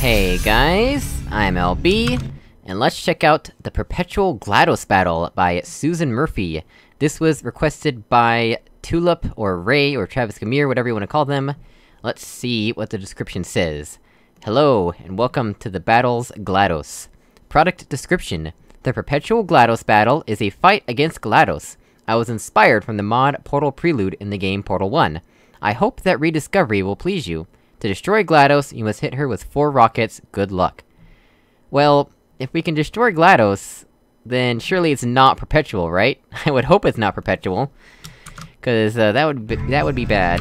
Hey guys, I'm LB, and let's check out the Perpetual GLaDOS Battle by Susan Murphy. This was requested by Tulip, or Ray, or Travis Gamir, whatever you want to call them. Let's see what the description says. Hello, and welcome to the battle's GLaDOS. Product description. The Perpetual GLaDOS battle is a fight against GLaDOS. I was inspired from the mod Portal Prelude in the game Portal 1. I hope that rediscovery will please you. To destroy GLaDOS, you must hit her with four rockets, good luck. Well, if we can destroy GLaDOS, then surely it's not perpetual, right? I would hope it's not perpetual. Cause, uh, that would be- that would be bad.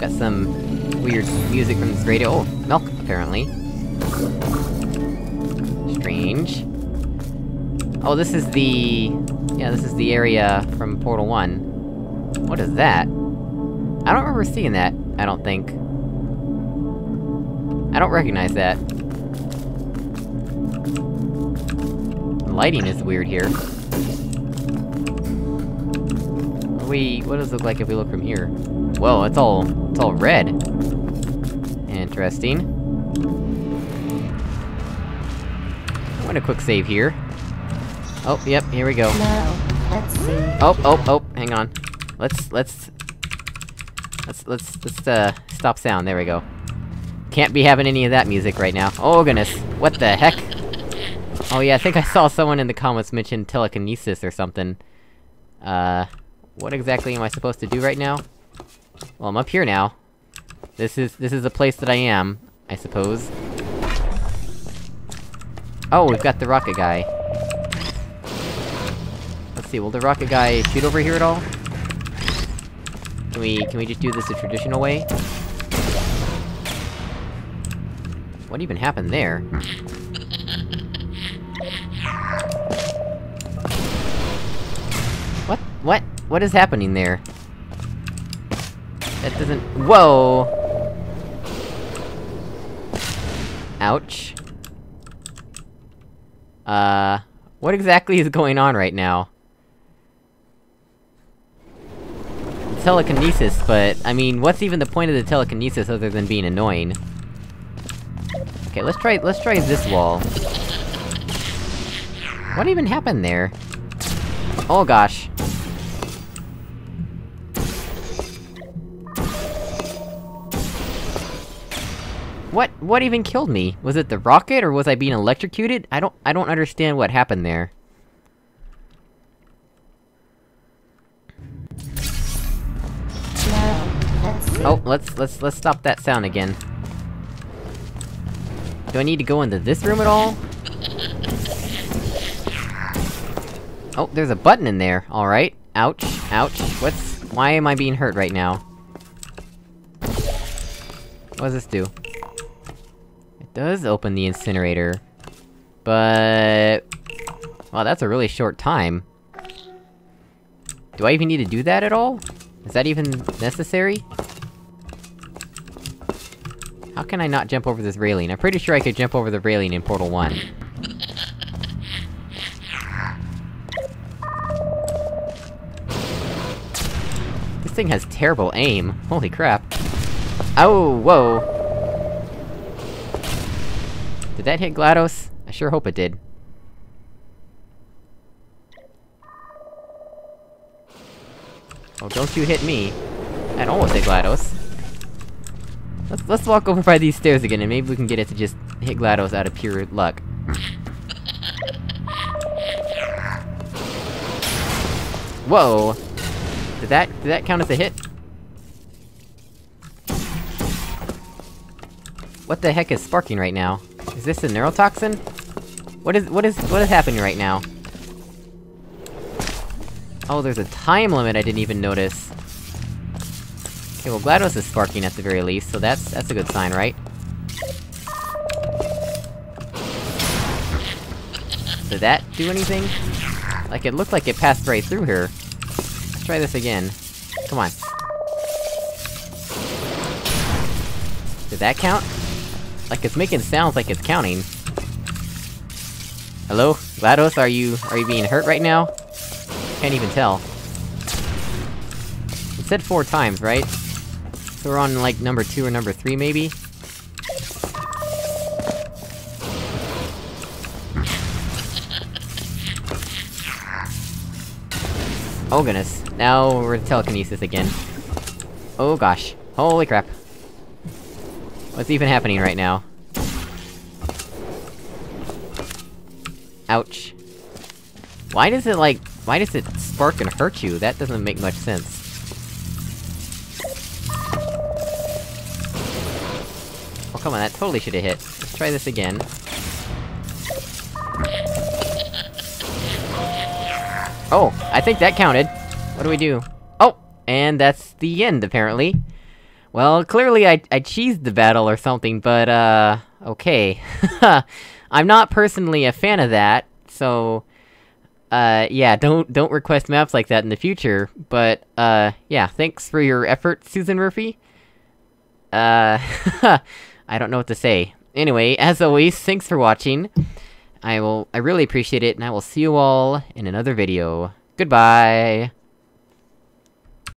Got some weird music from this radio- oh, milk, apparently. Strange. Oh, this is the... Yeah, this is the area from Portal 1. What is that? I don't remember seeing that, I don't think. I don't recognize that. The lighting is weird here. We- what does it look like if we look from here? Whoa, it's all- it's all red. Interesting. I'm gonna quick save here. Oh, yep, here we go. No, let's see. Oh, oh, oh, hang on. Let's, let's... Let's, let's, let's, uh, stop sound, there we go. Can't be having any of that music right now. Oh goodness, what the heck? Oh yeah, I think I saw someone in the comments mention telekinesis or something. Uh, what exactly am I supposed to do right now? Well, I'm up here now. This is- this is the place that I am, I suppose. Oh, we've got the rocket guy. Let's see, will the rocket guy shoot over here at all? Can we- can we just do this the traditional way? What even happened there? What? What? What is happening there? That doesn't- Whoa! Ouch. Uh... What exactly is going on right now? Telekinesis, but, I mean, what's even the point of the telekinesis other than being annoying? Okay, let's try- let's try this wall. What even happened there? Oh gosh. What- what even killed me? Was it the rocket, or was I being electrocuted? I don't- I don't understand what happened there. Oh, let's- let's- let's stop that sound again. Do I need to go into this room at all? Oh, there's a button in there, alright. Ouch, ouch, what's- why am I being hurt right now? What does this do? It does open the incinerator. But... Wow, that's a really short time. Do I even need to do that at all? Is that even necessary? How can I not jump over this railing? I'm pretty sure I could jump over the railing in Portal 1. This thing has terrible aim. Holy crap. Oh, whoa! Did that hit GLaDOS? I sure hope it did. Oh, don't you hit me. That almost hit GLaDOS. Let's- let's walk over by these stairs again, and maybe we can get it to just hit GLaDOS out of pure luck. Whoa! Did that- did that count as a hit? What the heck is sparking right now? Is this a neurotoxin? What is- what is- what is happening right now? Oh, there's a time limit I didn't even notice. Okay, well GLaDOS is sparking at the very least, so that's- that's a good sign, right? Did that do anything? Like, it looked like it passed right through here. Let's try this again. Come on. Did that count? Like, it's making sounds like it's counting. Hello? GLaDOS, are you- are you being hurt right now? Can't even tell. It said four times, right? So we're on, like, number two or number three, maybe? Oh goodness. Now we're telekinesis again. Oh gosh. Holy crap. What's even happening right now? Ouch. Why does it, like... Why does it spark and hurt you? That doesn't make much sense. Come on, that totally should've hit. Let's try this again. Oh, I think that counted. What do we do? Oh! And that's the end, apparently. Well, clearly I- I cheesed the battle or something, but, uh... Okay. I'm not personally a fan of that, so... Uh, yeah, don't- don't request maps like that in the future, but, uh, yeah, thanks for your effort, Susan Murphy. Uh, I don't know what to say. Anyway, as always, thanks for watching. I will- I really appreciate it, and I will see you all in another video. Goodbye!